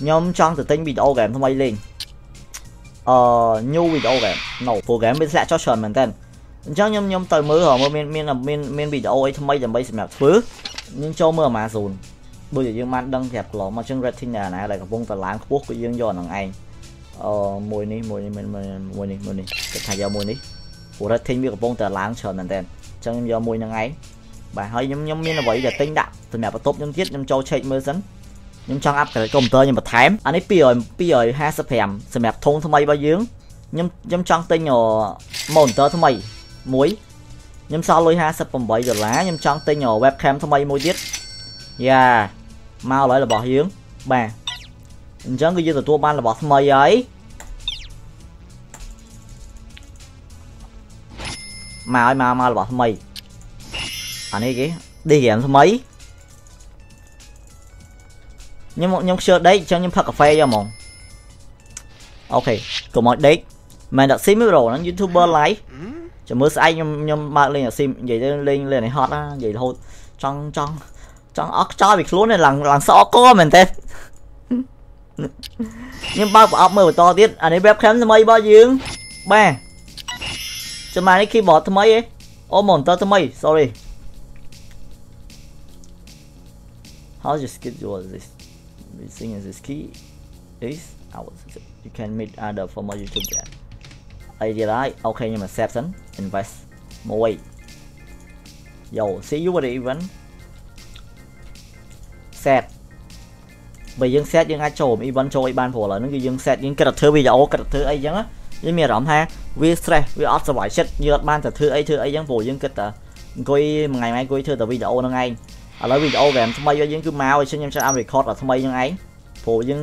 ខ្ញុំចង់ទៅទិញវីដេអូហ្គេមថ្មីលេងអឺ new video game no program វាធ្លាក់ចុះច្រើនមែនតើអញ្ចឹងខ្ញុំខ្ញុំទៅមើលមើលមានមានមានមានវីដេអូអីថ្មីដើម្បីសម្រាប់ធ្វើខ្ញុំចូលមើល Amazon ដូចជាយើងបានដឹងប្រាប់កន្លងមកចឹង rating ណាណាដែលកំពុងតឡើងខ្ពស់គឺយើងយកអាហ្នឹងឯងអឺមួយនេះមួយនេះមួយនេះមួយនេះគេថាយកមួយនេះព្រោះ rating វាកំពុងតឡើងច្រើនមែនតើអញ្ចឹងខ្ញុំយកមួយហ្នឹងឯងបាទហើយខ្ញុំខ្ញុំមានអ្វីដែលទិញដាក់សម្រាប់បន្ទប់ខ្ញុំទៀតខ្ញុំចូល check មើលសិន ខ្ញុំចង់ upgrade កុំព្យូទ័រខ្ញុំបន្ថែមអានេះ200 255សម្រាប់ធុងថ្មីរបស់យើងខ្ញុំខ្ញុំចង់ទិញ monitor ថ្មីមួយខ្ញុំសល់លុយ58ដុល្លារខ្ញុំចង់ទិញ webcam ថ្មីមួយទៀតយ៉ាមកឡើយរបស់យើងបាទអញ្ចឹងគឺយើងទទួលបានរបស់ថ្មីហើយមកឲ្យមកមករបស់ថ្មីអានេះគេដេកហ្គេមថ្មី nhưng mà nhóm chưa đấy, cho nhóm thật cà phê cho mong ok cùng mọi đấy. Mà đặt sim rồi, nó youtuber like cho mới sai nhóm nhóm mà lên đặt sim. Vậy lên lên này hot á, vậy thôi. Trong trong trong ốc cho bị luôn này lằng lằng sợ cô mình tên. Nhưng ba của ốc mơ to tiết anh à, ấy bếp khám mây bao dương ba. Cho mà ấy khi bỏ thầm ấy. Ô mồm tớ thầm ấy sorry. How's your schedule is this? using this key is out you can meet other from my youtube channel អីទៀតហើយអូខេខ្ញុំ accept សិន invest មួយ yo see you at the event set បើយើង set យើងអាចចូល event ចូលឲ្យបានព្រោះឥឡូវហ្នឹងគឺយើង set យើងគិតតែធ្វើវីដេអូគិតតែធ្វើអីចឹងយើងមានអារម្មណ៍ថាវា stress វាអត់សុវត្ថិចិត្តយើងអត់បានតែធ្វើអីធ្វើអីចឹងព្រោះយើងគិតតែអង្គុយមួយថ្ងៃថ្ងៃអង្គុយធ្វើតែវីដេអូហ្នឹងឯង ឥឡូវវីដេអូ game ថ្មីរបស់យើងគឺមកឲ្យខ្ញុំចាំ record ដល់ថ្មីហ្នឹងឯងព្រោះយើង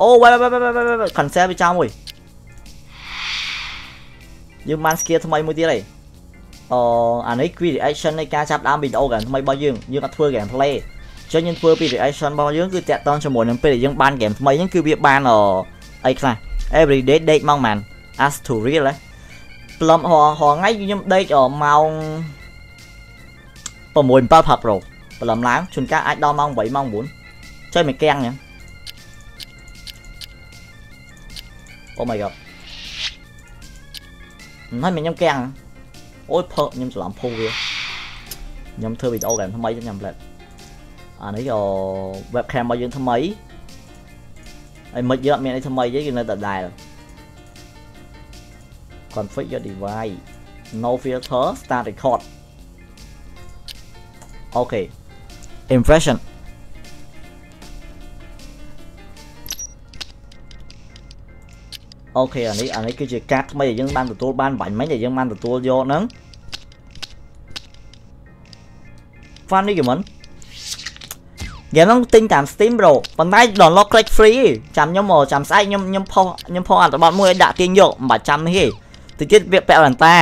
អូវ៉ាវ៉ាវ៉ាវ៉ា cancel វាចោលមួយយើងបាន skill ថ្មីមួយទៀតហីអឺអានេះគឺ reaction នៃការចាប់ដើមវីដេអូ game ថ្មីរបស់យើងយើងអត់ធ្វើ game play ចឹងយើងធ្វើពី reaction របស់យើងគឺតាក់ទងជាមួយនឹងពេលដែលយើងបាន game ថ្មីហ្នឹងគឺវាបានអីខ្លះ every day ដេកម៉ោងប៉ុន្មាន as to real ហ៎ព្រលឹមរហថ្ងៃខ្ញុំដេកម៉ោង 6 7ផឹកប្រូព្រលឹមឡើងជួនកាលអាចដល់ម៉ោង8ម៉ោង9ចុយមកកាំងចឹង Oh my god ហើយមិនខ្ញុំកាំងអូយផឹកខ្ញុំច្រឡំភូវាខ្ញុំធ្វើវីដេអូហ្គេមថ្មីខ្ញុំផ្លែតអានេះ webcam របស់យើងថ្មីហើយមិនយើងអត់មានអីថ្មីទេគឺនៅតែដែល configure your device no filter start record អូខេ impression អូខេអានេះអានេះគឺជាកាតថ្មីដែលយើងបានទទួលបានបាញ់មិញដែលយើងបានទទួលយកហ្នឹង Funny ហ្គេមមិនហ្គេមហ្នឹងទិញតាម Steam bro ប៉ុន្តែ download click free ចាំខ្ញុំមកចាំស្អែកខ្ញុំខ្ញុំផុសខ្ញុំផុសអត្ថបទមួយឲ្យដាក់ទាញយកមិនបាច់ចាំនេះទេតិចទៀតវាពាក់វ៉ែនតា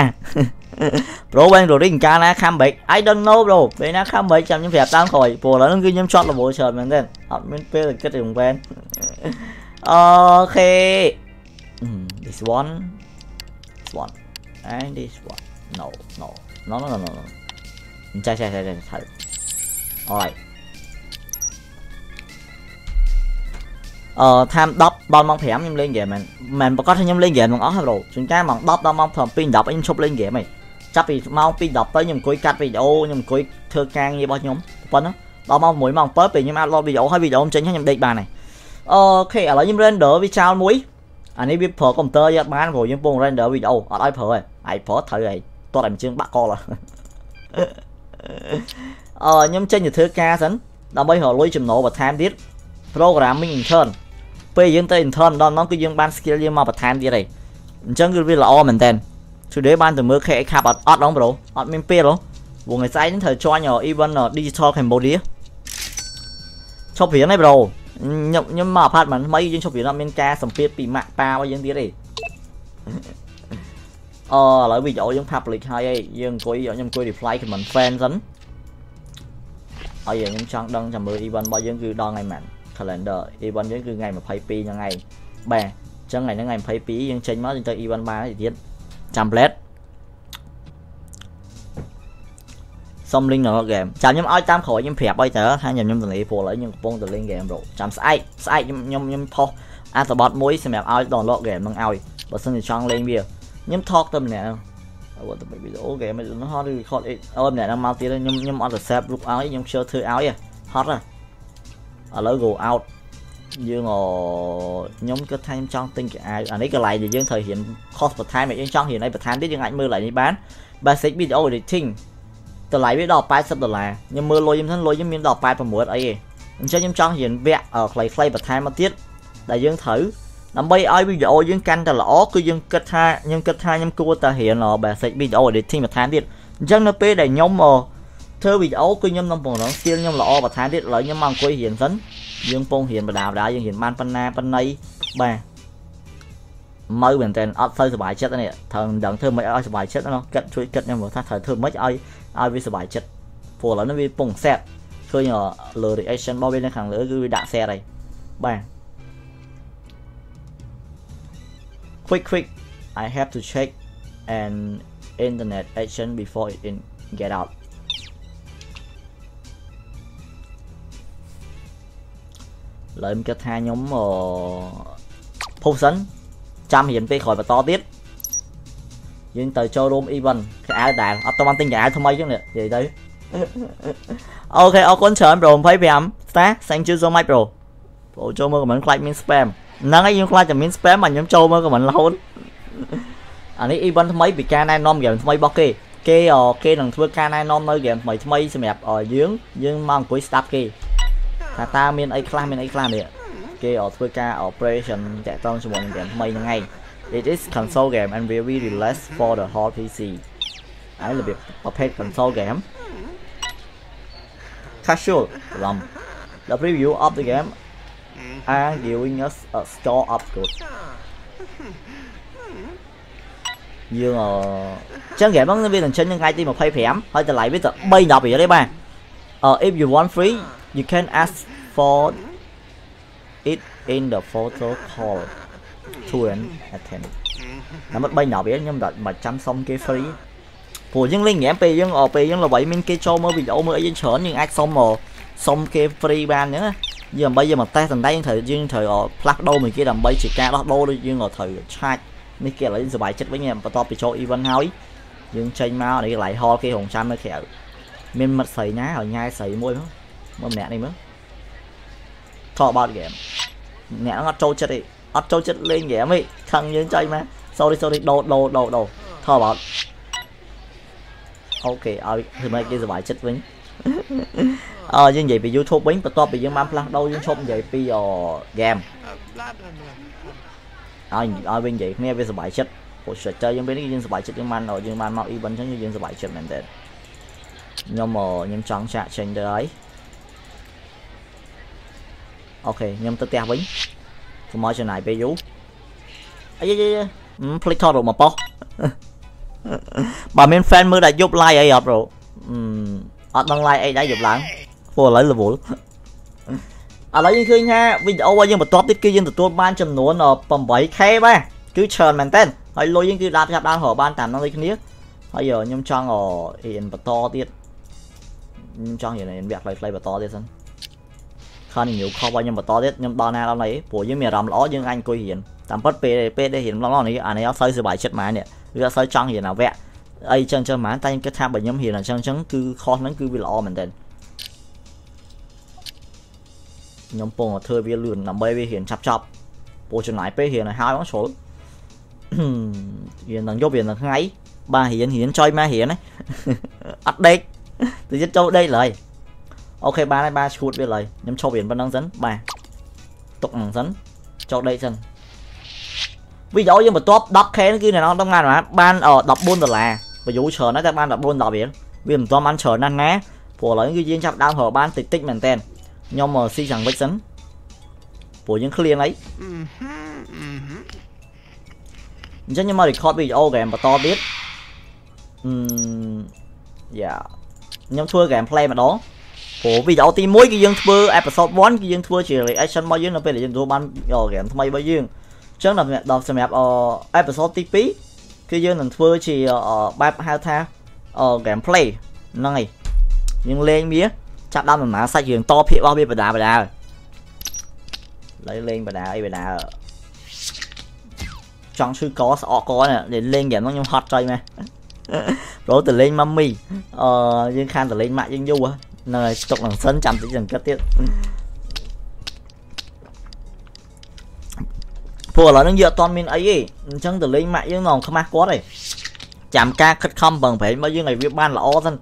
bro វិញររីកាលណា comeback I don't know bro ពេលណា comeback ចាំខ្ញុំប្រាប់តាមក្រោយព្រោះឥឡូវហ្នឹងគឺខ្ញុំ short level ច្រើនមែនទេអត់មានពេលគិតរឿងវ៉ែនអូខេ mm, this one this one and this one no no no no no no no ចាចាចាចា alright អឺ time 10ដល់ម៉ោង5ខ្ញុំលេងហ្គេមមែនមែនប្រកាសថាខ្ញុំលេងហ្គេមទាំងអស់ហ៎ប្រូជួនកាលម៉ោង10ដល់ម៉ោង7 10ខ្ញុំឈប់លេងហ្គេមហី ចាប់ពីម៉ោង2 10ទៅខ្ញុំអង្គុយកាត់វីដេអូខ្ញុំអង្គុយធ្វើការងាររបស់ខ្ញុំប៉ុណ្ណឹងដល់ម៉ោង6ម៉ោង7ពេលខ្ញុំអាប់ឡូតវីដេអូហើយវីដេអូខ្ញុំចេញហើយខ្ញុំដេកបានហើយអូខេឥឡូវខ្ញុំ render វាចោលមួយអានេះវាប្រើកុំព្យូទ័រយកបានព្រោះយើងពង render វីដេអូអត់ឲ្យប្រើទេអាយប្រើត្រូវហើយតោះតែជើងបាក់កលអឺខ្ញុំចេញទៅធ្វើការសិនដើម្បីរកលុយចំណូលបន្ថែមទៀត programming intern ពេលយើងទៅ intern ដល់នោះគឺយើងបាន skill យើងមកបន្ថែមទៀតហើយអញ្ចឹងគឺវាល្អមែនតើ today បានទៅមើល KX Cup អត់អត់ហ្មង bro អត់មានពេលហ៎វងថ្ងៃស្អែកហ្នឹងត្រូវ join event digital Cambodia ឈប់រៀនហើយ bro ខ្ញុំខ្ញុំមក apartment ថ្មីយើងឈប់រៀនអត់មានការសម្ពាធពីម៉ាក់ប៉ារបស់យើងទៀតទេអឺឥឡូវវីដេអូយើង public ហើយឯងយើងអង្គុយខ្ញុំអង្គុយ reply comment fan សិនហើយខ្ញុំចង់ដឹងចាំមើល event របស់យើងគឺដល់ថ្ងៃម៉ាន calendar event យើងគឺថ្ងៃ22ហ្នឹងឯងបាទអញ្ចឹងថ្ងៃហ្នឹងថ្ងៃ22យើងចេញមកយើងទៅ event បានទៀត ចាំ blade សុំ link នៅ game ចាំខ្ញុំឲ្យតាមក្រោយខ្ញុំប្រាប់ឲ្យតើថាខ្ញុំខ្ញុំទលេព្រោះឥឡូវខ្ញុំកំពុងតែលេង game ប្រូចាំស្អែកស្អែកខ្ញុំខ្ញុំខ្ញុំផុសអត្ថបទមួយសម្រាប់ឲ្យ download game នឹងឲ្យបើសិនជាចង់លេងវាខ្ញុំ talk ទៅម្នាក់ I want to make video game I don't know how to record it អូម្នាក់ហ្នឹងមកទៀតខ្ញុំខ្ញុំអត់ទៅ save រូបឲ្យខ្ញុំ share ធ្វើឲ្យហត់ហ៎ឥឡូវ go out យើងខ្ញុំគិតថាខ្ញុំចង់ទិញកៅអៅអានេះកន្លែងដែលយើងត្រូវរៀន cost បន្ថែមយើងចង់រៀនអីបន្ថែមទៀតយើងអាចមើលកន្លែងនេះបាន basic video editing តម្លៃវាដល់80ដុល្លារខ្ញុំមើលលុយខ្ញុំហ្នឹងលុយខ្ញុំមានដល់86អីឯងអញ្ចឹងខ្ញុំចង់រៀនវគ្គខ្លីៗបន្ថែមមកទៀតដែលយើងត្រូវដើម្បីឲ្យវីដេអូយើងកាន់តែល្អគឺយើងគិតថាខ្ញុំគិតថាខ្ញុំគួរតែរៀន basic video editing បន្ថែមទៀតអញ្ចឹងនៅពេលដែលខ្ញុំធ្វើវីដេអូគឺខ្ញុំនឹងពង្រឹង skill ខ្ញុំល្អបន្ថែមទៀតឥឡូវខ្ញុំមកអង្គុយរៀនសិន យើងពងរៀនបដាបដាយើងរៀនបានប៉ុណ្ណាប៉ុណ្ណីបាទមើលមែនតើអត់សូវសុបាយចិត្តនេះត្រូវមិនដឹងធ្វើមិនឲ្យសុបាយចិត្តណាគិតជួយគិតខ្ញុំថាត្រូវធ្វើមិនឲ្យឲ្យវាសុបាយចិត្តព្រោះឥឡូវនេះវាពងសែតឃើញលើ reaction របស់វានៅខាងលើគឺវាដាក់សែតហើយបាទ quick quick I have to check an internet action before it in get out ឡើយខ្ញុំគិតថាខ្ញុំភុសសិនចាំរៀនពេលក្រោយបន្តទៀតយើងទៅចូលរួម event កៅអៅដែលអត់តបានទិញកៅអៅថ្មីចឹងនិយាយទៅអូខេអរគុណច្រើន bro 25 star thank you so much bro ប្រូចូលមើល comment ខ្លាចមាន spam ហ្នឹងហើយខ្ញុំខ្លាចតែមាន spam មកខ្ញុំចូលមើល comment រហូតអានេះ event ថ្មីពីការណែនាំហ្គេមថ្មីរបស់គេគេគេនឹងធ្វើការណែនាំនៅហ្គេមថ្មីថ្មីសម្រាប់យើងយើងមកអង្គុយស្ដាប់គេ ថាតើមានអីខ្លះមានអីខ្លះនេះគេធ្វើការ operation តាក់ទងជាមួយនឹងហ្គេមថ្មីហ្នឹងឯង It is console game and will be released for the whole PC ហើយរបៀបប្រភេទ console game casual ROM The preview of the game are giving us a score of good យើងអចឹង game ហ្នឹងវានឹងចេញនៅថ្ងៃទី25ហើយតម្លៃវាទៅ3 10រៀលទេបាទ if you want free you can ask for it in the photo call to an attend តាម3 10រៀលខ្ញុំមិនមិនចាំសុំគេ free ព្រោះយើងលេងហ្គេមពេលយើងពេលយើងល្បីមានគេចូលមើលវីដេអូមើលអីយើងច្រើនយើងអាចសុំសុំគេ free បានអញ្ចឹងយើងដើម្បីយើងមកតេស្តសណ្ដែងយើងត្រូវយើងត្រូវផ្លាស់ប្ដូរមួយគេដើម្បីជាការដោះដូរដូចយើងត្រូវឆាច់នេះគេឥឡូវសុបាយចិត្តវិញបន្ទាប់ពីចូល event ហើយយើងចេញមកនេះកន្លែង hall គេរងចាំនៅក្រៅមានមិត្តស្រីណាឲ្យញ៉ែស្រីមួយ មើលម្នាក់នេះមើល talk about game អ្នកអត់ចូលចិត្តទេអត់ចូលចិត្តលេង game ទេខឹងយើងចៃមក sorry sorry ដោដោដោដោ talk about អូខេឲ្យធ្វើម៉េចគេសុបាយចិត្តវិញអឺយើងនិយាយពី YouTube វិញបន្ទាប់ពីយើងបានផ្លាស់ប្ដូរយើងឈប់និយាយពី game ឲ្យឲ្យវិញនិយាយគ្នាវាសុបាយចិត្តព្រោះ structure យើងពេលនេះយើងសុបាយចិត្តយើងបានយើងបានមក event អញ្ចឹងយើងសុបាយចិត្តមែនតើខ្ញុំខ្ញុំចង់ចាក់ចេញទៅហើយ អូខេខ្ញុំទៅផ្ទះវិញកុំឲ្យចំណាយពេលយូរអីយីភ្លេចថតរូបមកប៉ោះបើមាន fan មើលដាក់យប់ live អីអត់ bro អត់ដឹង live អីដែរយប់ឡើងព្រោះឥឡូវ level ឥឡូវយើងឃើញថាវីដេអូរបស់យើងបន្ទាប់ទៀតគឺយើងទទួលបានចំនួន 8k បាទគឺច្រើនមែនតើហើយលុយយើងគឺដាក់ចាប់ដើមរកបានតាមនោះដូចគ្នាហើយខ្ញុំចង់រៀនបន្តទៀតខ្ញុំចង់រៀនវគ្គខ្លីៗបន្តទៀតសិន ខានញូខប់ឲ្យខ្ញុំបន្តទៀតខ្ញុំដល់ណាដល់ណីព្រោះយើងមានអារម្មណ៍ល្អយើងអាចអង្គុយរៀនតាមពិតពេលពេលដែលរៀនឡងនេះអានេះអត់សូវសុបាយចិត្តហ្មងនេះវាអត់សូវចង់រៀនអាវគ្គអីចឹងចឹងហ្មងតែខ្ញុំគិតថាបើខ្ញុំរៀនអញ្ចឹងចឹងគឺខុសហ្នឹងគឺវាល្អមែនតើខ្ញុំពងធ្វើវាលឿនដើម្បីវារៀនឆាប់ឆាប់ព្រោះចំណាយពេលរៀនឲ្យហើយបងជ្រុលរៀនដល់យប់រៀនដល់ថ្ងៃបាទរៀនរៀនចុយមករៀនណាអត់ដេកទៅចិត្តចូលដេកឡើយ អូខេបានហើយបាទឈួតវាឡើយខ្ញុំឈប់រៀនប៉ុណ្ណឹងសិនបាទទុកហ្នឹងសិនចូលដេកសិនវីដេអូយើងបន្ទាប់ 10k គឺអ្នកនរដឹងបានបាន14ដុល្លារ view ច្រើនណាស់តែបាន14 10រៀលវាមិនទាន់បានច្រើនណាស់ណាព្រោះឥឡូវគឺយើងចាប់ដើមរកបានតិចតិចមែនតើខ្ញុំស៊ីចាំងវិចសិនព្រោះយើងឃ្លៀងអីអញ្ចឹងខ្ញុំមក record វីដេអូហ្គេមបន្តទៀតអឺយ៉ាខ្ញុំធ្វើ gameplay ម្ដង ព្រោះវីដេអូទី1គឺយើងធ្វើ episode 1គឺយើងធ្វើជា reaction របស់យើងនៅពេលដែលយើងទទួលបាន game ថ្មីរបស់យើងអញ្ចឹងដល់សម្រាប់ episode ទី2គឺយើងនឹងធ្វើជាបែបហៅថា gameplay ហ្នឹងហើយយើងលេងវាចាប់ដើមដំណើរសាច់រឿងតភាករបស់វាបដាបដាឡើយលេងបដាអីបដាចង់ឈឺកស្អកកនេះលេងហ្គេមហ្នឹងខ្ញុំហត់ចុយម៉េះប្រូទៅលេងម៉ាមីអឺយើងខានទៅលេងម៉ាក់យើងយូរនៅ ស្តុកនឹងសិនចាំតិចសង្កត់ទៀតព្រោះឥឡូវហ្នឹងយើងអត់ទាន់មានអីទេអញ្ចឹងទៅលេងម៉ាក់យើងនៅខ្មាស់គាត់ទេចាំការខិតខំប្រឹងប្រែងរបស់យើងឲ្យវាបានល្អសិន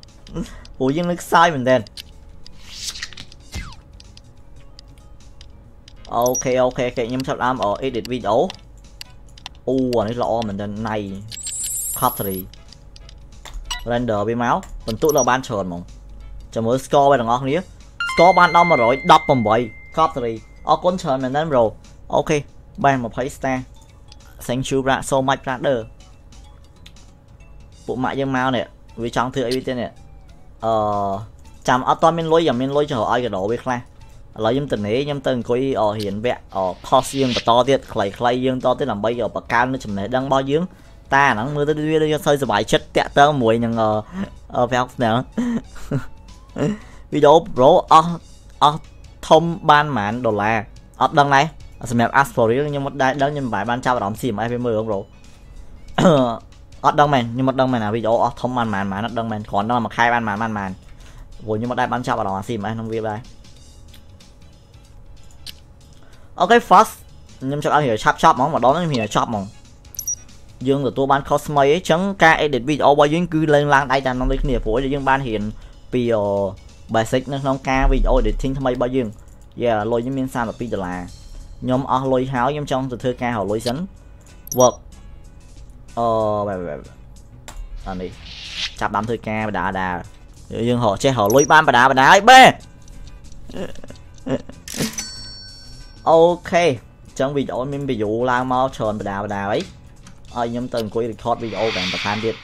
ព្រោះយើងនៅខ្សោយមែនតើអូខេអូខេគេខ្ញុំចាប់ដើម edit video អូអានេះល្អមែនតើណៃ copy render វាមកបន្ទុកដល់បានច្រើនហ្មង ចាំមើល score បងទាំងអស់គ្នា score បានដល់118 copy អរគុណច្រើនមែនតើ bro អូខេបាន20 star thank you ប្រាក់ so much brother ពួកម៉ាក់យើងមកនេះវាចង់ធ្វើអីវាទៀតនេះអឺចាំអត់តមានលុយយ៉ាងមានលុយចោលឲ្យកដោវាខ្លះឥឡូវខ្ញុំទៅនេខ្ញុំទៅអង្គុយរៀនវគ្គ course យើងបន្តទៀតខ្លីៗយើងតទៀតដើម្បីបង្កើននៅចំណេះដឹងរបស់យើងតាហ្នឹងមើលទៅវាយើងសូវសុបាយចិត្តតាក់ទងមួយនឹងវគ្គស្នែល វីដេអូ Pro អស់អស់ធំបានប៉ុន្មានដុល្លារអត់ដឹងដែរសម្រាប់ Aspiril ខ្ញុំមិនដែរដឹងខ្ញុំមិនបានចាប់អារម្មណ៍ CMS វាមើល Bro អត់ដឹងមែនខ្ញុំមិនដឹងមែនអាវីដេអូអស់ធំបានប៉ុន្មានអត់ដឹងមែនគ្រាន់តែមួយខែបានប៉ុន្មានប៉ុន្មានព្រោះខ្ញុំមិនដែរបានចាប់អារម្មណ៍អា CMS ក្នុងវាដែរអូខេ first ខ្ញុំចង់ឲ្យឆាប់ឆាប់ហ្មងម្ដងខ្ញុំរៀនឆាប់ហ្មងយើងទទួលបាន cost ថ្មីអញ្ចឹងការ edit video របស់យើងគឺឡើងឡើងដៃតាមនឹងដូចគ្នាព្រោះយើងបានរៀន ពី basic នៅក្នុងការ video editing ថ្មីរបស់យើងយេលុយខ្ញុំមាន32ដុល្លារខ្ញុំអស់លុយហើយខ្ញុំចង់ទៅធ្វើការរកលុយសិន work អូបែបបែបអានេះចាប់ដាំធ្វើការបដាដាយើងរកចេះរកលុយបានបដាបដាហើយបែអូខេអញ្ចឹងវីដេអូមាន view ឡើងមកច្រើនបដាបដាហើយឲ្យខ្ញុំទៅអង្គុយ record វីដេអូបានបន្ថែមទៀត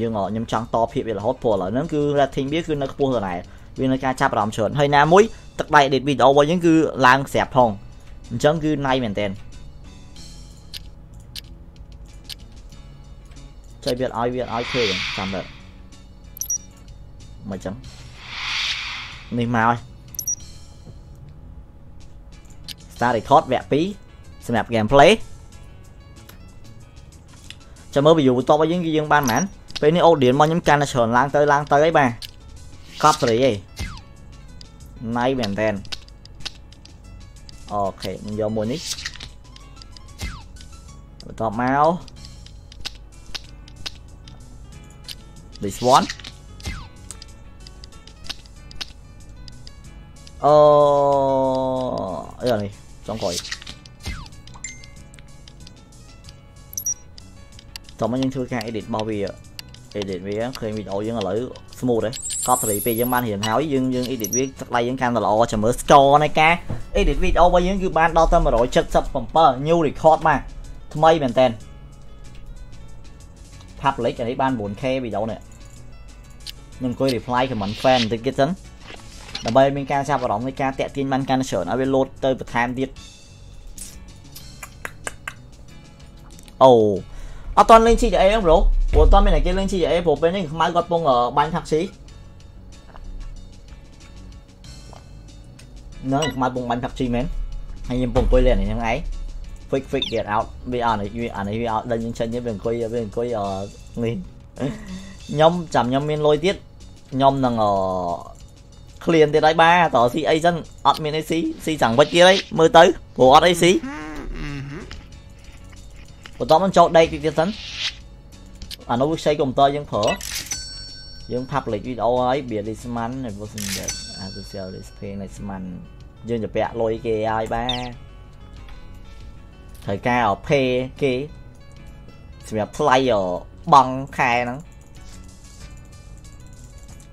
យើងខ្ញុំចង់តភាពវារហូតព្រោះឥឡូវហ្នឹងគឺ rating វាគឺនៅខ្ពស់ដែរវានៅការចាប់អារម្មណ៍ច្រើនហើយណាមួយទឹកដៃ edit វីដេអូរបស់យើងគឺឡើងស្រាប់ផងអញ្ចឹងគឺណៃមែនតើចៃវាឲ្យវាឲ្យធ្វើចាំមើលមកចឹងនេះមកហើយ start record វគ្គ2សម្រាប់ gameplay ចាំមើល view បន្ទាប់របស់យើងគឺយើងបានប៉ុន្មាន ពេលនេះ audience របស់ខ្ញុំកាន់តែច្រើនឡើងទៅឡើងទៅអីបាទកប់សេរីអីណៃមែនតើអូខេខ្ញុំយកមួយនេះបន្ទាប់មក this one អូអីនេះចង់ក្រោយតោះមកយើងធ្វើការ edit របស់វា edit វាឃើញវីដេអូយើងឥឡូវ smooth ហើយកត់សេរីពេលយើងបានរៀនហើយយើងយើង edit វាទឹកដៃយើងកាន់តែល្អចាំមើល score នៃការ edit វីដេអូរបស់យើងគឺបានដល់ទៅ177 new record បាទថ្មីមែនតើ public អានេះបាន 4K វីដេអូនេះខ្ញុំអង្គុយ reply comment fan បន្តិចទៀតសិនដើម្បីមានការចាប់អារម្មណ៍នៃការតាក់ទាញបានកាន់តែច្រើនឲ្យវា load ទៅបន្ថែមទៀតអូអត់តលេង GTA ហ្នឹង bro ព្រោះ 我对面嚟嘅拎次 Apple 俾你買個幫我買黑市，nó mà bùng bắn thập chi mến hay nhìn bùng quay liền này em ấy fake fake get out. We ở này we ở này we are lên những chân như bên quay bên quay ở nghìn nhóm chạm nhóm miên lôi tiết. Nhóm nằng ở clean thì đấy ba tỏ si agent admin ấy si si chẳng bất kia đấy mơ tới của ở ừ, ừ, ừ. đây si của tao muốn chọn đây thì tiết tấn អត់មានអីស៊ីស៊ីចាំងវិចទៀតហើយមើលទៅព្រោះអត់អីស៊ីបន្តមកចូលដេកទៀតសិនអានោះវាខ្ចីកុំព្យូទ័រយើងប្រើយើង public video ហើយ beer this month it wasn't that as to sell this pay next month យើងទៅពាក់លុយគេហើយបាទត្រូវការឲ្យ pay គេសម្រាប់ថ្លៃបង់ខែហ្នឹង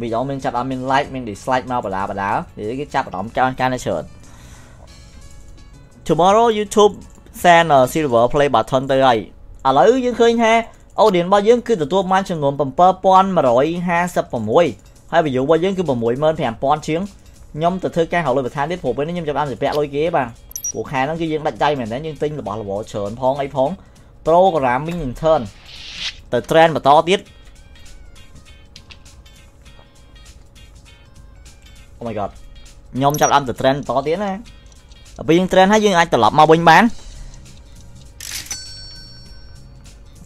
វីដេអូមានចាប់អត់មាន like មាន dislike មកបដាបដានិយាយគេចាប់អារម្មណ៍កាន់កាន់តែច្រើន Tomorrow YouTube send a silver play button ទៅហើយឥឡូវយើងឃើញថា audience របស់យើងគឺទទួលបានចំនួន7156ហើយ view របស់យើងគឺ65000ជាងខ្ញុំទៅធ្វើការហៅលុយបន្ថែមទៀតព្រោះពេលនេះខ្ញុំចាប់បានទៅពាក់លុយគេបាទព្រោះខែហ្នឹងគឺយើងដាច់ដៃមែនតើយើងទិញរបស់របរច្រើនផងអីផង programming intern ទៅ trend បន្តទៀត Oh my god ខ្ញុំចាប់ដើមទៅ trend បន្តទៀតណាដល់ពេលយើង trend ហើយយើងអាចត្រឡប់មកវិញបាន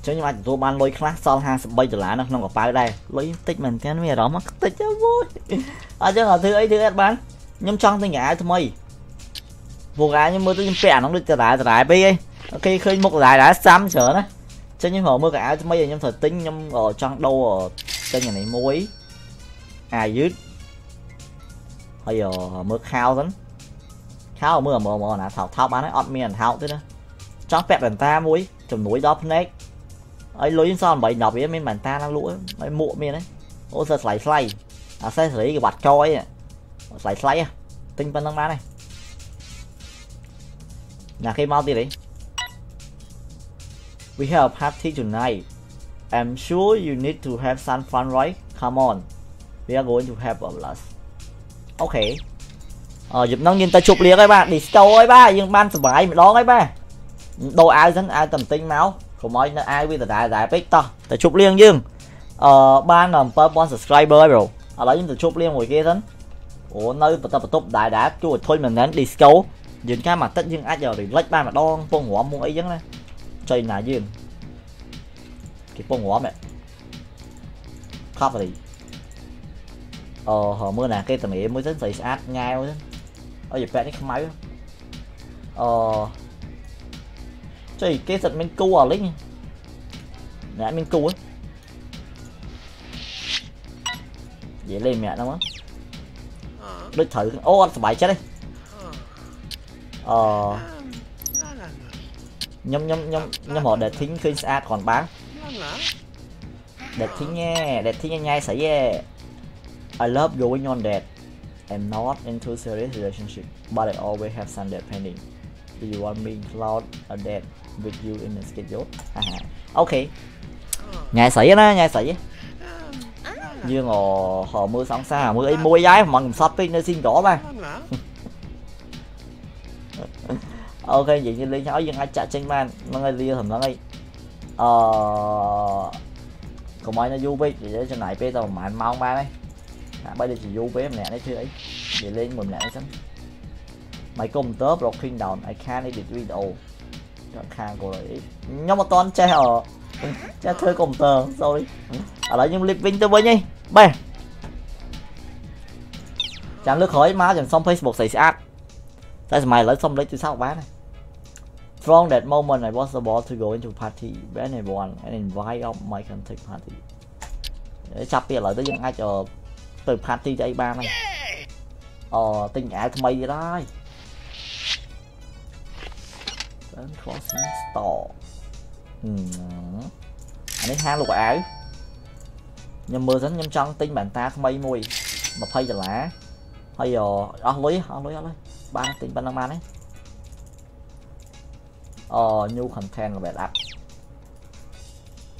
ចឹងខ្ញុំអាចទទួលបានលុយខ្លះសល់53ដុល្លារនៅក្នុងកប៉ៅដែរលុយតិចមែនទែនមានអារម្មណ៍តិចទៅវយអញ្ចឹងអត់ធ្វើអីធ្វើអត់បានខ្ញុំចង់ទិញអាវថ្មីពួកអាវខ្ញុំមើលទៅខ្ញុំពាក់អានោះដូចតារាតារាពេកឯងអូខេឃើញមុខតារាតារាសាំច្រើនណាចឹងខ្ញុំមើលកៅអៅថ្មីឲ្យខ្ញុំត្រូវទិញខ្ញុំចង់ដូរទិញអានេះមួយអាយឺតហើយមើលខោសិនខោមើលមើលមើលណាថោកថោកបានហើយអត់មានថោកទេណាចង់ពាក់បន្តាមួយជំនួយដល់ភ្នែក ហើយលុយសល់8 10វាមានបន្តាឡើងលក់ហើយមួកមានហ្នឹងអូសើស្លៃស្លៃអាសេសរីគេបាត់ចយស្លៃស្លៃទិញប៉ុណ្្នឹងបានហើយណាគេមកទៀតហី We have a party tonight. I'm sure you need to have some fun, right? Come on. We are going to have a blast. Okay. អឺយប់ហ្នឹងយើងទៅជប់លៀងហើយបាទ disco ហើយបាទយើងបានសុបាយម្ដងហើយបាទដូរអាវសិនអាវតែបន្តិចមក កុំឲ្យនៅអាវវាដដែលដដែលពេកតោះទៅជប់លៀងយើងអឺបាន7000 subscriber ហើយ bro ឥឡូវយើងទៅជប់លៀងមួយគេសិនអូនៅបន្តបន្ទប់ដែរដែរជួយធុញមែនណែន disco យើងកាមួយទឹកយើងអាច relax បានម្ដងពងរំមុងអីចឹងណាចុយណាយើងគេពងរំហ៎ cover អូហឺមើលណាគេតម្រាមួយសិនស្អីស្អាតញ៉ែមួយសិនអើយប៉ែនេះខ្មៅអូ thì cái giật cua ở link Đã mình cua Dễ lên mẹ lắm á Đứt thử. Ô anh bảy chết đi. Ờ. Nhâm nhâm nhâm nhâm họ để thính khuyên xa còn bán. Để thính nha Để thính nha nhai xảy nha I love going on that. I'm not into serious relationship, but I always have some depending do you want me include uh, a date with you in the schedule. Ok. Ngày sĩ nó ngày sĩ dương ồ hồ mưa xong xa mưa ấy mua mà mình shopping nó xin đỏ mà. Ok vậy như lý nhỏ dương ai chạy trên màn nó ngay lia thầm nó ngay. Ờ còn mấy nó du bi để cho này bây giờ mà anh mau ba đấy. À, bây giờ chỉ du bé mẹ đấy chơi ấy. Vậy lên mình lại xong ឲ្យនៅយូរពេកនិយាយចំណាយពេលតែប្រហែលម៉ោងបានហើយណាបើដូចជាយូរពេកម្នាក់នេះធ្វើអីនិយាយលេងមួយម្នាក់នេះសិន My computer broken down I can't edit video ចាំខាងគាត់អីខ្ញុំអត់តន់ចេះអចេះធ្វើកុំព្យូទ័រ sorry ឥឡូវខ្ញុំលីបវិញទៅវិញហីបែចាំលើក្រោយមកចាំសុំ Facebook ស្អីស្អាតតែសម័យឥឡូវសុំលេខទូរស័ព្ទបានហើយ From that moment, I was about to go into party when everyone and invite up my contact party ចាប់ពីឥឡូវទៅយើងអាចទៅ party ទៅអីបានហើយអទិញអាវថ្មីទៀតហើយ Then closing store អានេះហាងលក់អាវខ្ញុំមើលសិនខ្ញុំចង់ទិញបានតាថ្មីមួយ20ដុល្លារហើយអស់លុយអស់លុយអត់ហើយបានទិញប៉ុណ្ណឹងបានទេអ new content level up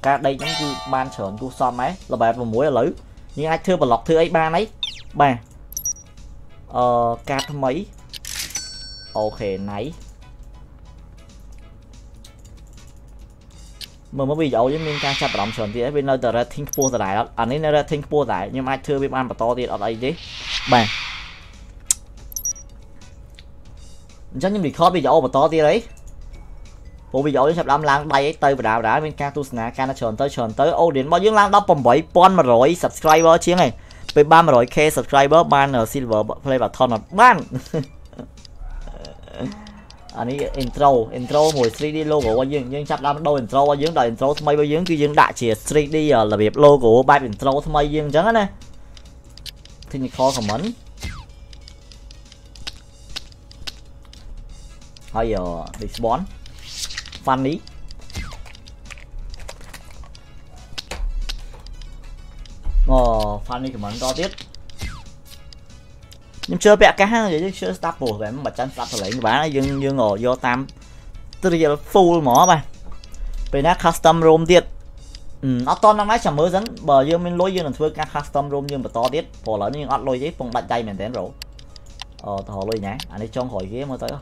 ការដេកហ្នឹងគឺបានច្រើនគូសមហ៎ level 6ឥឡូវយើងអាចធ្វើ block ធ្វើអីបានអីបាទអឺការថ្មីអូខេណៃ មើលមកវីដេអូយើងមានការចាប់អារម្មណ៍ច្រើនទៀតវានៅតែ rating ខ្ពស់ដដែលអានេះនៅ rating ខ្ពស់ដែរខ្ញុំអាចធ្វើវាបានបន្តទៀតអត់អីទេបាទអញ្ចឹងខ្ញុំ record វីដេអូបន្តទៀតអីព្រោះវីដេអូនេះចាប់ដើមឡើងដៃអីទៅបដាបដាមានការទស្សនាការច្រើនទៅច្រើនទៅ audience របស់យើងឡើងដល់8100 subscriber ជាងឯងពេលបាន 100k subscriber បាន silver play button អត់បាន អានេះ intro intro មួយ 3D logo របស់យើងយើងចាប់ដើមដូរ intro របស់យើងដល់ intro ថ្មីរបស់យើងគឺយើងដាក់ជា 3D របៀប logo បែប intro ថ្មីយើងអញ្ចឹងណា technical comment ហើយ response funny អូ funny comment តទៀត ខ្ញុំជឿពាក់កាសនិយាយជឿស្ដាប់ព្រោះតែមិនចាំស្ដាប់សលេងបានយើងយើងយកតាម trial full ហ្មងបាទពេលណា custom room ទៀតអត់តន់ដល់ណាចាំមើលសិនបើយើងមានលុយយើងនឹងធ្វើការ custom room យើងបន្តទៀតព្រោះឥឡូវនេះយើងអត់លុយទេពងដាច់ដៃមែនតើប្រូអឺតោះលុយណាអានេះចង់ក្រោយគេមើលទៅអឺ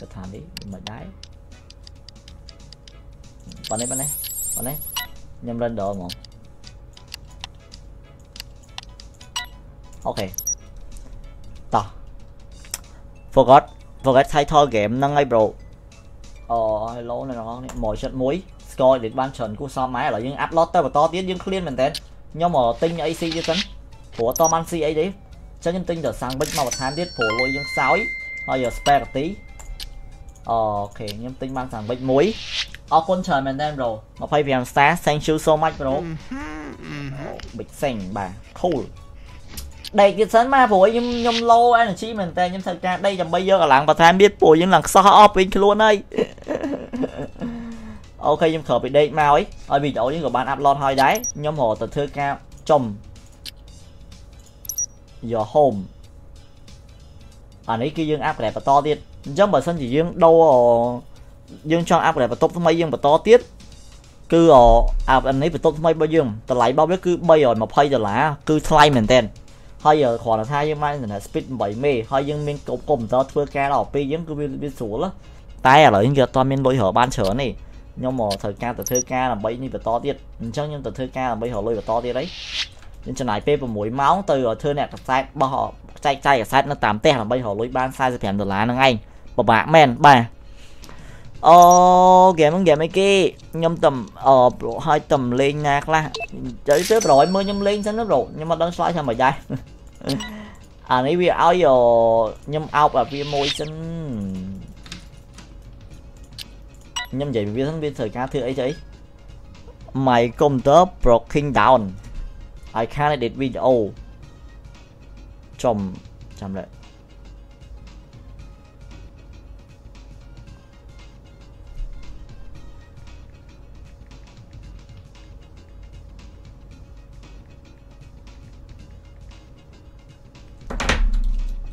ស្ថាននេះមិនដែរប៉ានេះប៉ានេះ បងនេះ Mana? nhầm lên đồ một. Ok. to Forgot. Forget title game nâng ai bro. Ờ hello này nó mỗi trận muối. Score đến ban trận của sao máy là nhưng upload tới và to tiếng nhưng clean mình tên. Nhưng mà tinh AC chứ tấn. Của Tom Ansi ấy đấy Cho nhân tinh được sang bích mà một tháng tiết phổ lôi dương sói. Bây giờ spare tí. Ờ ok, nhân tinh mang sang bích muối. រោះលុយយើងខ្សោយហើយ spaghetti អូខេខ្ញុំទិញបានសាំងបិចមួយអរគុណច្រើនមែនតើ bro 25 star thank you so much bro បិចសេងបាទ cool ដេកទៀតសិនមកព្រោះខ្ញុំខ្ញុំ low energy មែនតើខ្ញុំត្រូវការដេកដើម្បីយកកម្លាំងបន្ថែមទៀតព្រោះយើងឡើងខ្សោះអស់ពេញខ្លួនហើយអូខេខ្ញុំក្រោយពីដេកមកហើយហើយវីដេអូនេះក៏បានអាប់ឡូតហើយដែរខ្ញុំរកទៅធ្វើការចំ your home អានេះគឺយើងអាប់ក្រែបន្តទៀតអញ្ចឹងបើសិនជាយើងដូរ យើងចង់អាប់ក្រែបន្ទប់ថ្មីយើងបន្តទៀតគឺអាប់នេះបន្ទប់ថ្មីរបស់យើងតម្លៃរបស់វាគឺ320ដុល្លារគឺថ្លៃមែនតើហើយគ្រាន់តែថាយើងបាន internet speed 8មេហើយយើងមានកុំកុំព្យូទ័រធ្វើការដល់ពេលយើងគឺវាវាស្រួលតែឥឡូវយើងអត់ទាន់មានលុយរកបានច្រើនទេខ្ញុំមកត្រូវការទៅធ្វើការដើម្បីនេះបន្តទៀតអញ្ចឹងខ្ញុំទៅធ្វើការដើម្បីរកលុយបន្តទៀតអីខ្ញុំចំណាយពេល6ម៉ោងទៅធ្វើអ្នកកសែតបោះចែកចាយកសែតនៅតាមផ្ទះដើម្បីរកលុយបាន45ដុល្លារហ្នឹងឯងពិបាកមែនបាទ Ồ, game ăn game mấy kia Nhóm tầm, ờ, hai tầm lên ngạc là Trời xếp rồi, mới nhóm lên xanh nó rồi Nhưng mà đang xoay sao mà dài À, nãy vì áo giờ Nhóm áo và vì môi xanh. Nhóm dậy vì thắng viên thời ca thưa ấy chứ My computer broken down. I can't edit video. Trong, chăm lại.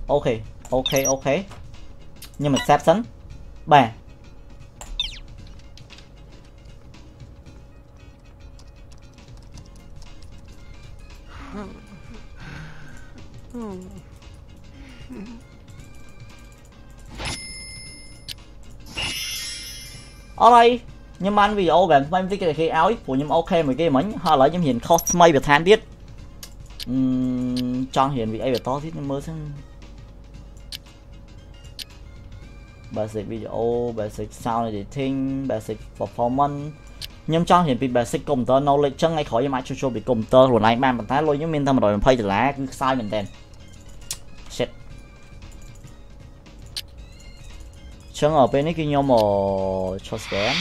មួយសិនខ្ញុំនិយាយវាសិនវាត្រូវការធ្វើអីទៅអី My computer broken down I can't edit video ចំចាំlại ok ok ok nhưng mà sắp sẵn ba ở đây nhưng mà anh video gần mấy cái cái áo của nhưng ok mấy cái mấy họ lại nhưng hiện cost may về than biết uhm, cho hiện vì ai về to thì mới sang basic video basic sound editing basic performance ខ្ញុំចង់រៀនពី basic computer knowledge ចឹងឲ្យក្រោយខ្ញុំអាចជួយចូលពី computer ខ្លួនឯងបានប៉ុន្តែលុយខ្ញុំមានតែ120ដុល្លារគឺខ្សោយមែនតើ shit ចឹងពេលនេះគឺខ្ញុំឈប់ scan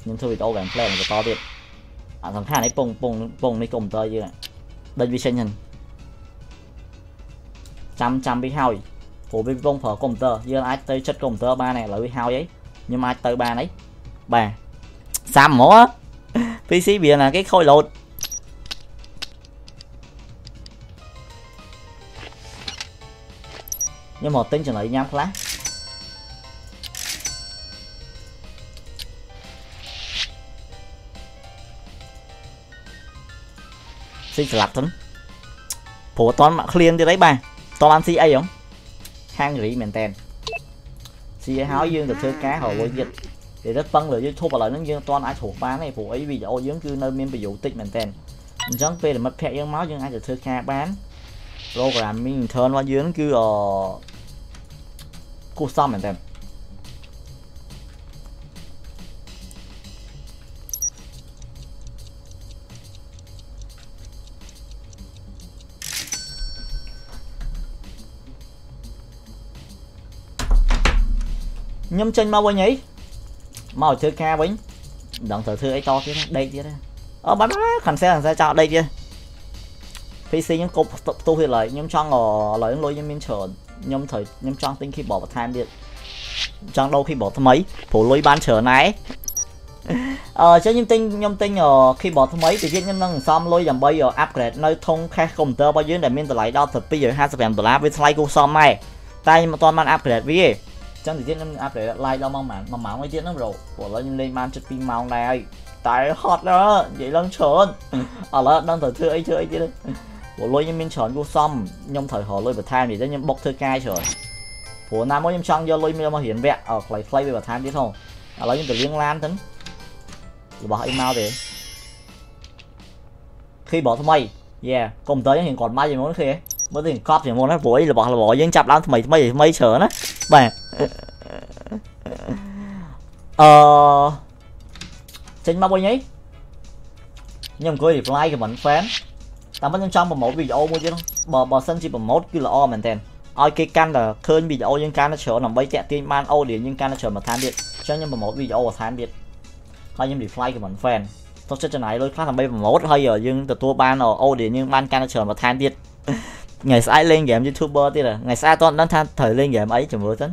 ខ្ញុំធ្វើវីដេអូ gameplay បន្តទៀតអាសំខាន់នេះពងពងពងនេះ computer យើងដេញវាចេញហ្នឹង ចាំចាំពីហើយព្រោះវាកំពុងប្រើកុំព្យូទ័រយើងអាចទៅចិត្តកុំព្យូទ័របានឥឡូវវាហើយអីខ្ញុំអាចទៅបានអីបាទសាំហ្មង PC វាណាគេខូច load ខ្ញុំមកទិញចំណីញ៉ាំខ្លះស៊ីស្លាប់ទៅព្រោះអត់តន់មកឃ្លៀនទៀតអីបាទ តបានស៊ីអីហ៎ហាងរីមែនតែនស៊ីឲ្យហើយយើងទៅធ្វើការរលុយទៀតនិយាយទៅពឹងលើ YouTube ឥឡូវហ្នឹងយើងអត់ទាន់អាចរកបានទេព្រោះអីវីដេអូយើងគឺនៅមានប្រយោជន៍តិចមែនតែនអញ្ចឹងពេលមិត្តភ័ក្ដិយើងមកយើងអាចទៅធ្វើការបាន programming intern របស់យើងគឺអគួរសមមែនតែ ខ្ញុំចេញមកវិញអីមកធ្វើការវិញមិនដឹងត្រូវធ្វើអីតទៀតដេកទៀតអឺបានខានសែខានសែចោលដេកទៀត PC ខ្ញុំគប់ផ្ទុះទៀតឡើយខ្ញុំចង់ឥឡូវលុយខ្ញុំមានច្រើនខ្ញុំត្រូវខ្ញុំចង់ទិញ keyboard បន្ថែមទៀតចង់ដូរ keyboard ថ្មីព្រោះលុយបានច្រើនណាស់អឺចឹងខ្ញុំទិញខ្ញុំទិញ keyboard ថ្មីទៅទៀតខ្ញុំនឹងសំលុយដើម្បី upgrade នៅធុង cache computer របស់យើងដែលមានតម្លៃដល់1255ដុល្លារវាថ្លៃគួរសមដែរតែខ្ញុំមិនទាន់បាន upgrade វាទេ ចឹងទៅទៀតខ្ញុំ update live ដល់ម៉ោង1ម៉ោងមួយទៀតហ្នឹងប្រូព្រោះឥឡូវខ្ញុំលេងបានជិត2ម៉ោងដែរហើយតែហត់ដល់និយាយឡើងច្រើនឥឡូវអត់ដឹងត្រូវធ្វើអីធ្វើអីទៀតព្រោះលុយខ្ញុំមានច្រើនគួរសមខ្ញុំត្រូវរកលុយបន្ថែមនិយាយទៅខ្ញុំបុកធ្វើការច្រើនព្រោះណាមកខ្ញុំចង់យកលុយមករៀនវគ្គអខ្លីខ្លីវាបន្ថែមទៀតហ៎ឥឡូវខ្ញុំទៅលៀងឡានទៅរបស់អីមកទេ khi bỏ ថ្មី yeah កុំព្យូទ័រយើងគាត់មកយ៉ាងមុនឃើញមើលទៅកប់យ៉ាងមុនណាព្រោះអីរបស់របស់យើងចាប់ដើមថ្មីថ្មីថ្មីច្រើនណា បាទអឺចេញមកវិញអីខ្ញុំអង្គុយ reply comment fan តាមពិតខ្ញុំចង់ប្រម៉ូទវីដេអូមួយទៀតបើបើសិនជាប្រម៉ូទគឺល្អមែនតើឲ្យគេកាន់តែឃើញវីដេអូយើងកាន់តែច្រើនដើម្បីតាក់ទាញបានអូឌីយើងកាន់តែច្រើនបន្ថែមទៀតអញ្ចឹងខ្ញុំប្រម៉ូទវីដេអូបន្ថែមទៀតហើយខ្ញុំ reply comment fan ទុកចិត្តចំណាយលុយខ្លះដើម្បីប្រម៉ូទហើយយើងទទួលបានអូឌីយើងបានកាន់តែច្រើនបន្ថែមទៀត ថ្ងៃស្អែកលេងហ្គេម YouTuber ទៀតថ្ងៃស្អែកតោះដឹងថាត្រូវលេងហ្គេមអីចាំមើលទៅ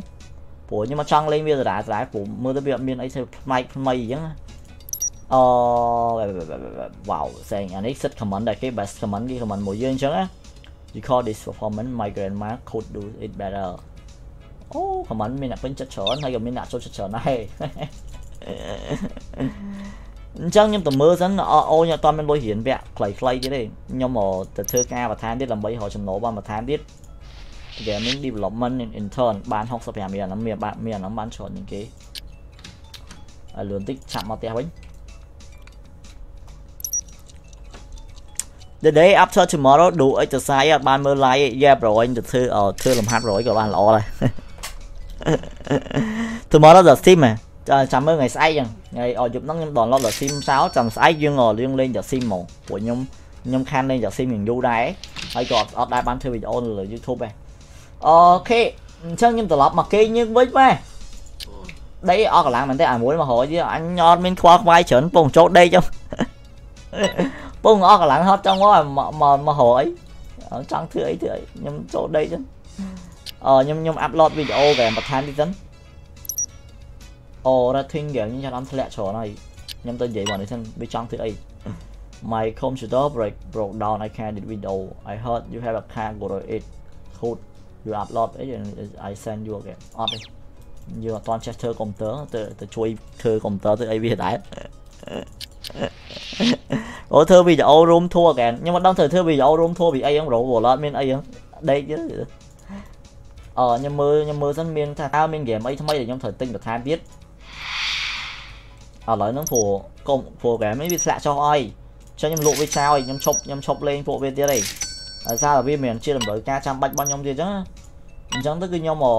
ព្រោះខ្ញុំមកចង់លេងវាដដែលដដែលព្រោះមើលទៅវាអត់មានអីធ្វើផ្នែកថ្មីអញ្ចឹងអូ wow saying អានេះ set comment ដែរគេ best comment គេ comment មួយយើងអញ្ចឹងណា you call this performance my grandma could do it better អូ comment មានអ្នកពេញចិត្តច្រើនហើយក៏មានអ្នកចូលចិត្តច្រើនដែរ អញ្ចឹងខ្ញុំទៅមើលសិនអូខ្ញុំអត់មានលុយរៀនវគ្គខ្លីៗទៀតទេខ្ញុំមកទៅធ្វើការបន្ថែមទៀតដើម្បីរកចំណូលបានបន្ថែមទៀត gaming development intern បាន65រៀលហ្នឹងមានបានមានហ្នឹងបានច្រើនជាងគេហើយលឿនតិចឆាប់មកផ្ទះវិញ The day after tomorrow ឌូ exercise បានមើល live យ៉ាប្រអញទៅធ្វើធ្វើលំហាត់ប្រអញក៏បានល្អដែរ Tomorrow the team ចាំមើលថ្ងៃស្អែកចឹងថ្ងៃអយប់ហ្នឹងខ្ញុំ download ដល់ sim សោចាំស្អែកយើងរៀងលេងដល់ sim ហ្មងព្រោះខ្ញុំខ្ញុំខានលេងដល់ sim យ៉ាងយូរដែរហើយក៏អត់ដែរបានធ្វើវីដេអូនៅលើ YouTube ដែរអូខេអញ្ចឹងខ្ញុំត្រឡប់មកគេញឹកវិញម៉ែដីអស់កម្លាំងមែនទេអាមួយមករយអញអត់មានខ្វល់ខ្វាយច្រើនពងចូលដេកចឹងពងអស់កម្លាំងហត់ចង់មកមកមករយចង់ធ្វើអីធ្វើអីខ្ញុំចូលដេកចឹងអឺខ្ញុំខ្ញុំអាប់ឡូតវីដេអូហ្គេមបន្ថែមទៀតចឹង អូ rating ហ្គេមខ្ញុំចាំធ្លាក់ច្រើនហើយខ្ញុំទៅនិយាយមកនេះសិនវាចង់ធ្វើអី My computer break broke down I can't edit video I heard you have a car go to it code you upload អី I send you again អត់ទេយើងអត់ទាន់ចេះធ្វើកុំព្យូទ័រទៅទៅជួយធ្វើកុំព្យូទ័រទៅអីវាដែរអូធ្វើវីដេអូ room tour ហ្គេមខ្ញុំមិនដឹងត្រូវធ្វើវីដេអូ room tour ពីអីហ្នឹងប្រូវអត់មានអីហ្នឹងដេកទៀតអឺខ្ញុំមើលខ្ញុំមើលសិនមានថាតើមានហ្គេមអីថ្មីដែលខ្ញុំត្រូវទិញបន្ថែមទៀត ឥឡូវហ្នឹងព្រោះកុំ program នេះវាធ្លាក់ចុះអីចឹងខ្ញុំលក់វាចោលខ្ញុំឈប់ខ្ញុំឈប់លេងពួកវាទៀតឯងដោយសារតែវាមិនជាតម្រូវការចាំបាច់របស់ខ្ញុំទៀតចឹងអញ្ចឹងទៅគឺខ្ញុំមក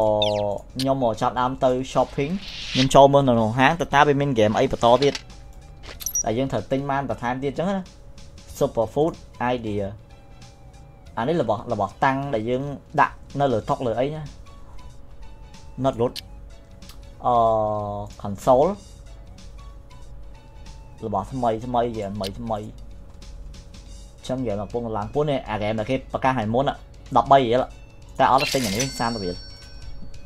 ខ្ញុំមកចាប់ដើមទៅ shopping ខ្ញុំចូលមើលនៅក្នុងហាងតើតើវាមានហ្គេមអីបន្តទៀតតែយើងត្រូវទិញបានបន្ថែមទៀតចឹងណា super food idea អានេះរបស់របស់តាំងដែលយើងដាក់នៅលើតុលើអីណា not root អឺ console របស់ថ្មីថ្មីហ្គេមថ្មីថ្មីចឹងហ្គេមកំពុងឡើងពួននេះអាហ្គេមដែលគេប្រកាសឲ្យមុន13រៀលតែអត់ទិញអានេះ30រៀល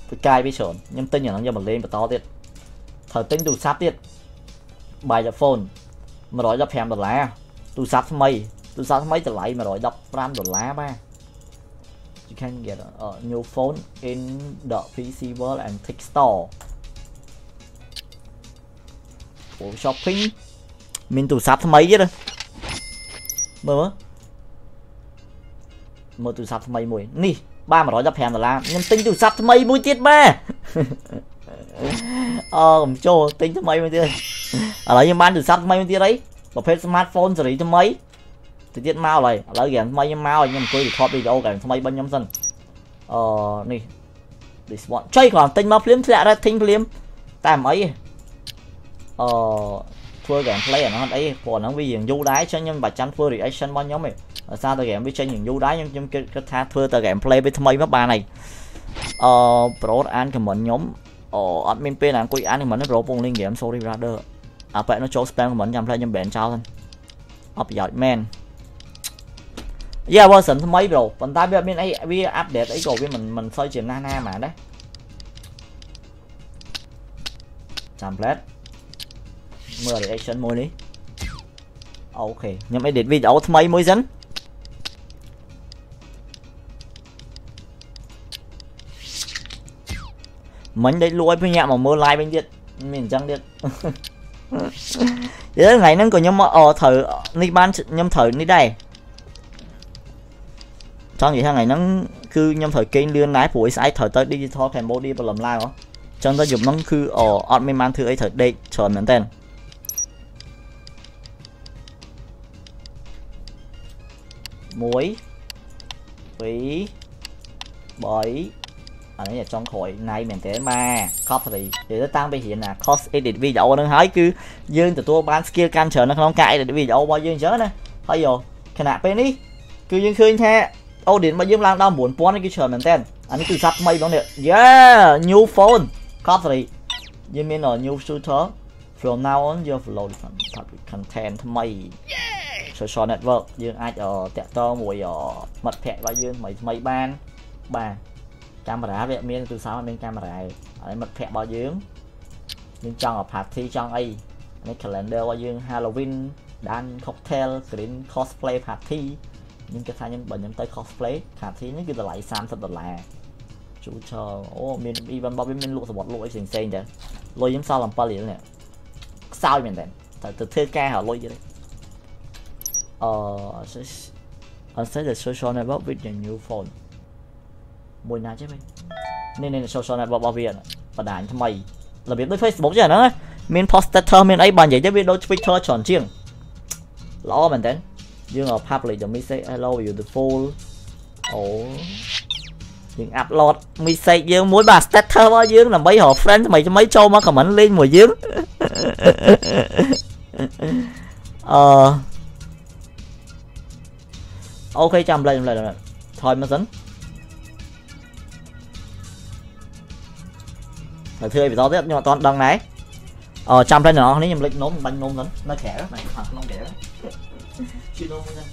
ពីកាយវាច្រើនខ្ញុំទិញអាហ្នឹងយកមកលេងបន្តទៀតត្រូវទិញទូរស័ព្ទទៀត by the phone 115ដុល្លារទូរស័ព្ទថ្មីទូរស័ព្ទថ្មីតម្លៃ115ដុល្លារបាទ you can get a new phone in the PC World and Tech Store for shopping មានទូរស័ព្ទថ្មីទៀតមើលមើលទូរស័ព្ទថ្មីមួយនេះបាន115ដុល្លារខ្ញុំទិញទូរស័ព្ទថ្មីមួយទៀតបាទអូកុំចូលទិញថ្មីមួយទៀតឥឡូវខ្ញុំបានទូរស័ព្ទថ្មីមួយទៀតអីប្រភេទ smartphone សេរីថ្មីទៅទៀតមកហើយឥឡូវហ្គេមថ្មីខ្ញុំមកខ្ញុំអង្គុយ record វីដេអូហ្គេមថ្មីរបស់ខ្ញុំសិនអឺនេះ this one ចុយគ្រាន់ទិញមកភ្លាមធ្លាក់ rating ភ្លាមតែមិនអីអឺ ធ្វើ gameplay អានោះអត់អីព្រោះអាហ្នឹងវារៀងយូរដែរចឹងខ្ញុំមិនបាច់ចាំធ្វើ reaction របស់ខ្ញុំទេដោយសារតែ game វាចេញរៀងយូរដែរខ្ញុំខ្ញុំគិតថាធ្វើតែ gameplay វាថ្មីមកបានហើយអឺ pro អាន comment ខ្ញុំអូអត់មានពេលណាអង្គុយអាន comment ទេ pro ពងលេង game sorry brother អាប៉ែនោះចូល spam comment ចាំផ្លែខ្ញុំ ban ចោលហ្នឹងអត់ប្រយោជន៍មែនយ៉ា version ថ្មី bro ប៉ុន្តែវាអត់មានអីវា update អីក៏វាមិនមិនសូវជាណាស់ណាហ្មងដែរចាំផ្លែ មើល reaction មួយនេះអូខេខ្ញុំ edit វីដេអូថ្មីមួយសិនមិញដេកលួយភ្ញាក់មកមើល live វិញទៀតមានអញ្ចឹងទៀតយើថ្ងៃហ្នឹងក៏ខ្ញុំមកអត្រូវនេះបានខ្ញុំត្រូវនេះដែរ ចង់និយាយថាថ្ងៃហ្នឹងគឺខ្ញុំត្រូវកេងលឿនដែរព្រោះស្អែកត្រូវទៅ digital Cambodia ប្រឡំឡើងហ៎ចឹងទៅយប់ហ្នឹងគឺអត់មានបានធ្វើអីត្រូវដេកច្រើនមែនតើ 1 2 3អានេះចង់ក្រោយណៃមែនតើម៉ា copy និយាយទៅតាំងពីរៀនណា cost edit video ហ្នឹងហើយគឺយើងទទួលបាន skill កាន់ច្រើននៅក្នុងការ edit video របស់យើងអញ្ចឹងណាហើយខណៈពេលនេះគឺយើងឃើញថា audience របស់យើងឡើងដល់9000នេះគឺច្រើនមែនតើអានេះគឺសាប់ថ្មីបងនេះ Yeah new phone copy យើងមាន new shooter from now on you follow the public content ថ្មី social network យើងអាចតាក់ទងមួយមិត្តភ័ក្តិរបស់យើងថ្មីថ្មីបានបាទកាមេរ៉ាវាមានទូរស័ព្ទមានកាមេរ៉ាហើយមិត្តភ័ក្តិរបស់យើងមានចង់ party ចង់អីនេះ calendar របស់យើង Halloween ដាន cocktail green cosplay party ខ្ញុំគិតថាខ្ញុំបើខ្ញុំទៅ cosplay party នេះគឺតម្លៃ30ដុល្លារជូឆើអូមាន event របស់វាមានលក់សវត្តលក់អីផ្សេងផ្សេងទៅលុយខ្ញុំសល់7រៀលនេះខ្សោយមែនតើតែទៅធ្វើការហៅលុយទៀតអឺ I said the social network with your new phone មួយណាចេះវិញនេះនេះ social network របស់វាបណ្ដាញថ្មីរបៀបដូច Facebook ចឹងហ្នឹងមាន post status មានអីបើនិយាយទៅវាដូច Twitter ច្រើនជាងល្អមែនតើយើង public the message hello beautiful អូយើង upload message យើងមួយបាទ status របស់យើងដើម្បីរក friend ថ្មីថ្មីចូលមក comment លេងមួយយើងអឺ អូខេចាំលេងលេងថយមកសិនទៅធ្វើអីបន្តទៀតខ្ញុំអត់ទាន់ដឹងដែរអឺចាំតែអ្នកនរគ្នាខ្ញុំលេចនំបាញ់នំហ្នឹងនៅក្រៅនៅខាងក្នុងក្រៅជួយនំហ្នឹង